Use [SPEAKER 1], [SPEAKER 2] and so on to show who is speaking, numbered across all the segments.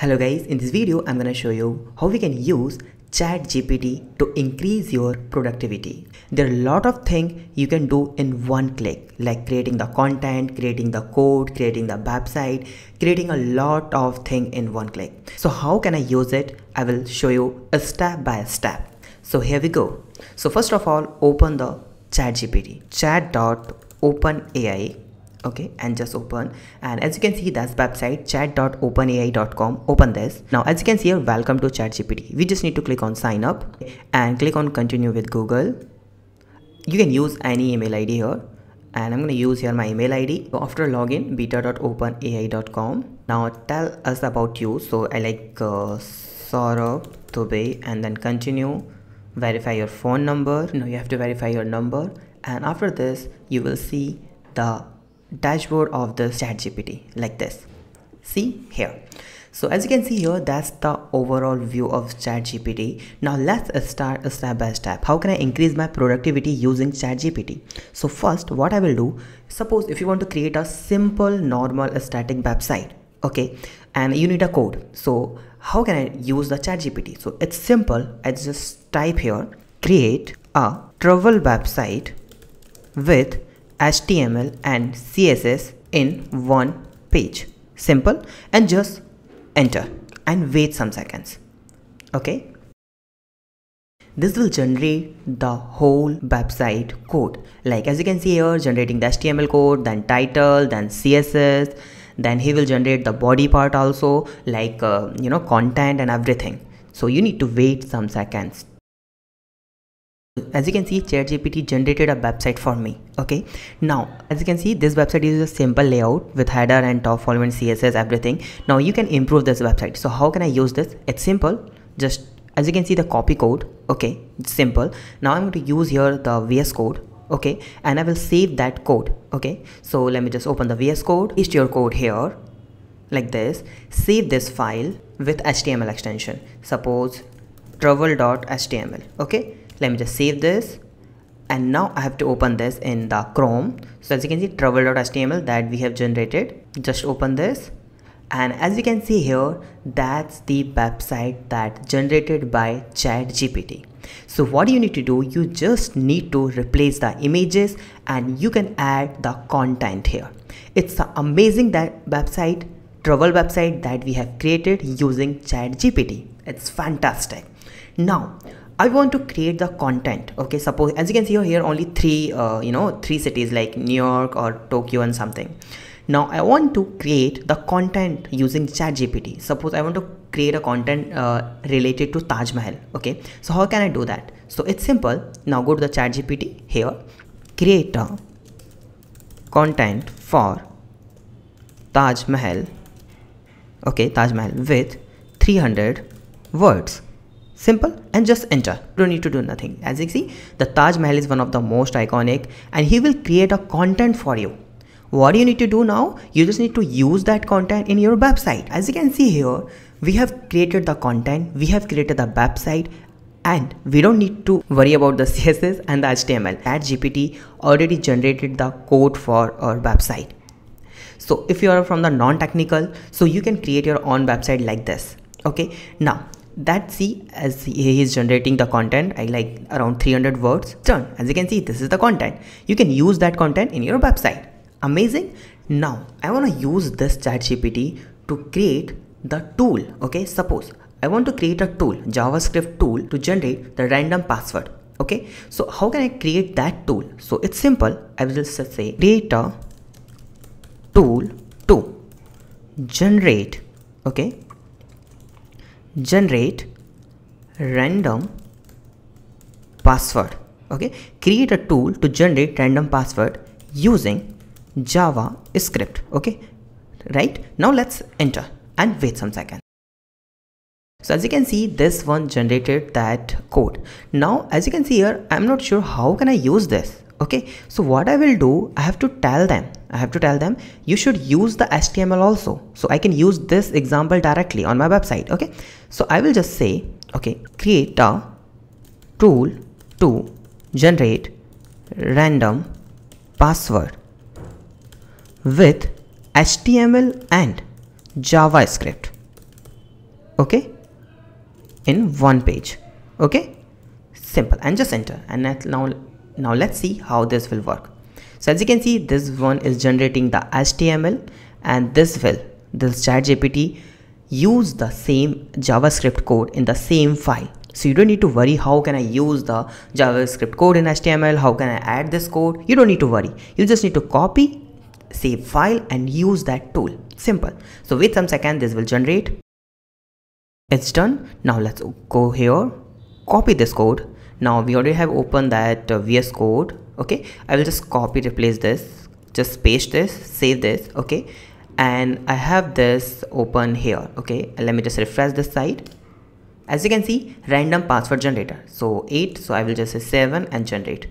[SPEAKER 1] Hello guys, in this video I'm gonna show you how we can use ChatGPT to increase your productivity. There are a lot of things you can do in one click like creating the content, creating the code, creating the website, creating a lot of things in one click. So how can I use it? I will show you a step by step. So here we go. So first of all, open the ChatGPT, chat.openai okay and just open. And as you can see that's website chat.openai.com open this. Now as you can see here welcome to ChatGPT. We just need to click on sign up and click on continue with Google. You can use any email ID here. And I'm going to use here my email ID so after login beta.openai.com now tell us about you. So I like uh, Saurabh Dubey and then continue. Verify your phone number. Now you have to verify your number. And after this you will see the dashboard of the chat gpt like this. See here. So as you can see here that's the overall view of chat gpt now let's start step by step. How can i increase my productivity using chat gpt so first what i will do suppose if you want to create a simple normal static website okay and you need a code. So how can i use the chat gpt so it's simple. I just type here create a travel website with HTML and CSS in one page. Simple and just enter and wait some seconds. Okay. This will generate the whole website code. Like as you can see here, generating the HTML code, then title, then CSS, then he will generate the body part also like, uh, you know, content and everything. So you need to wait some seconds as you can see ChatGPT generated a website for me okay? Now as you can see this website is a simple layout with header and top following CSS everything. Now you can improve this website. So how can I use this? It's simple. Just as you can see the copy code okay? It's simple. Now I'm going to use here the VS code okay? And I will save that code okay? So let me just open the VS code. Paste your code here like this. Save this file with HTML extension. Suppose travel.html okay let me just save this. And now I have to open this in the Chrome. So as you can see travel.html that we have generated. Just open this. And as you can see here that's the website that generated by ChatGPT so what you need to do you just need to replace the images and you can add the content here. It's amazing that website travel website that we have created using ChatGPT it's fantastic. Now I want to create the content okay? Suppose as you can see here only three uh, you know three cities like New York or Tokyo and something. Now I want to create the content using ChatGPT. Suppose I want to create a content uh, related to Taj Mahal okay? So how can I do that? So it's simple. Now go to the ChatGPT here. Create a content for Taj Mahal okay? Taj Mahal with 300 words simple and just enter. Don't need to do nothing. As you see the Taj Mahal is one of the most iconic and he will create a content for you. What do you need to do now? You just need to use that content in your website. As you can see here we have created the content we have created the website and we don't need to worry about the css and the html that gpt already generated the code for our website. So if you are from the non-technical so you can create your own website like this. Okay? Now that see as he is generating the content i like around 300 words done. As you can see this is the content. You can use that content in your website. Amazing? Now i want to use this chat gpt to create the tool okay? Suppose i want to create a tool javascript tool to generate the random password okay? So how can i create that tool? So it's simple. I will just say data tool to generate okay generate random password. Okay? Create a tool to generate random password using javascript okay? Right? Now let's enter and wait some second so as you can see this one generated that code. Now as you can see here i'm not sure how can i use this okay so what i will do i have to tell them I have to tell them you should use the HTML also. So I can use this example directly on my website. Okay. So I will just say, okay, create a tool to generate random password with HTML and JavaScript. okay in one page okay simple and just enter and now now let's see how this will work. So as you can see this one is generating the html and this will this chat gpt use the same javascript code in the same file. So you don't need to worry how can i use the javascript code in html how can i add this code? You don't need to worry. You just need to copy save file and use that tool. Simple. So wait some second this will generate. It's done. Now let's go here. Copy this code now we already have opened that uh, vs code okay? I will just copy replace this just paste this save this okay? And i have this open here okay? Let me just refresh this site as you can see random password generator. So 8 so i will just say 7 and generate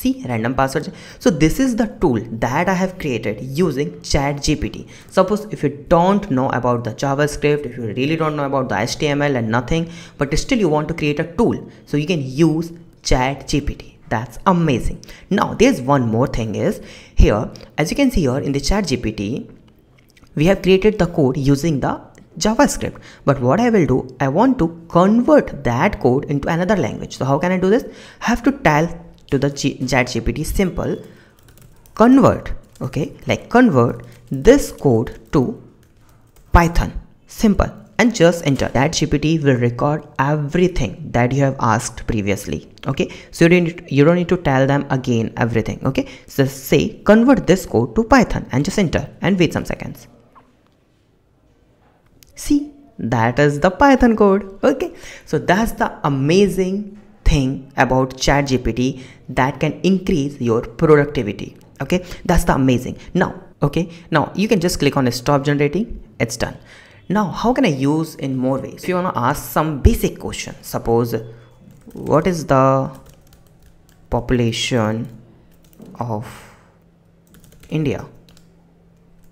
[SPEAKER 1] see random password so this is the tool that i have created using chat gpt suppose if you don't know about the javascript if you really don't know about the html and nothing but still you want to create a tool so you can use chat gpt that's amazing now there's one more thing is here as you can see here in the chat gpt we have created the code using the JavaScript. But what I will do, I want to convert that code into another language. So how can I do this? I have to tell to the chat gpt simple. Convert okay? Like convert this code to python. Simple. And just enter. That gpt will record everything that you have asked previously okay? So you don't you don't need to tell them again everything okay? So say convert this code to python and just enter and wait some seconds. See? That is the python code okay? So that's the amazing thing about ChatGPT that can increase your productivity. Okay, that's the amazing. Now, okay, now you can just click on stop generating. It's done. Now, how can I use in more ways? If you want to ask some basic question, suppose what is the population of India?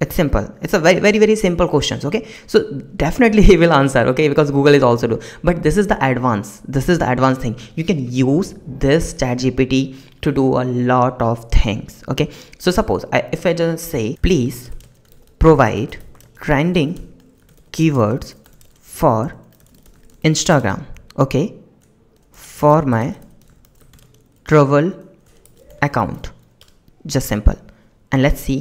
[SPEAKER 1] It's simple. It's a very very very simple questions okay? So definitely he will answer okay? Because google is also do. But this is the advanced this is the advanced thing. You can use this chat gpt to do a lot of things okay? So suppose I, if i just say please provide trending keywords for instagram okay? For my travel account. Just simple. And let's see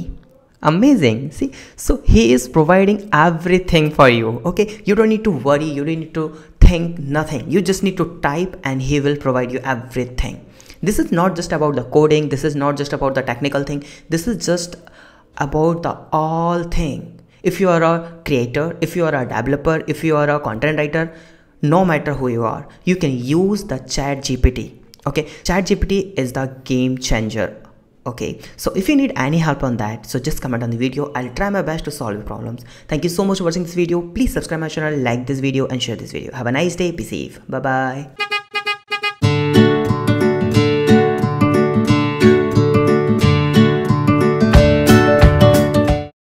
[SPEAKER 1] amazing. See? So he is providing everything for you okay? You don't need to worry. You don't need to think nothing. You just need to type and he will provide you everything. This is not just about the coding. This is not just about the technical thing. This is just about the all thing. If you are a creator if you are a developer if you are a content writer no matter who you are you can use the chat gpt okay? Chat gpt is the game changer okay so if you need any help on that so just comment on the video. I'll try my best to solve your problems. Thank you so much for watching this video. Please subscribe my channel like this video and share this video. Have a nice day. Be safe. Bye bye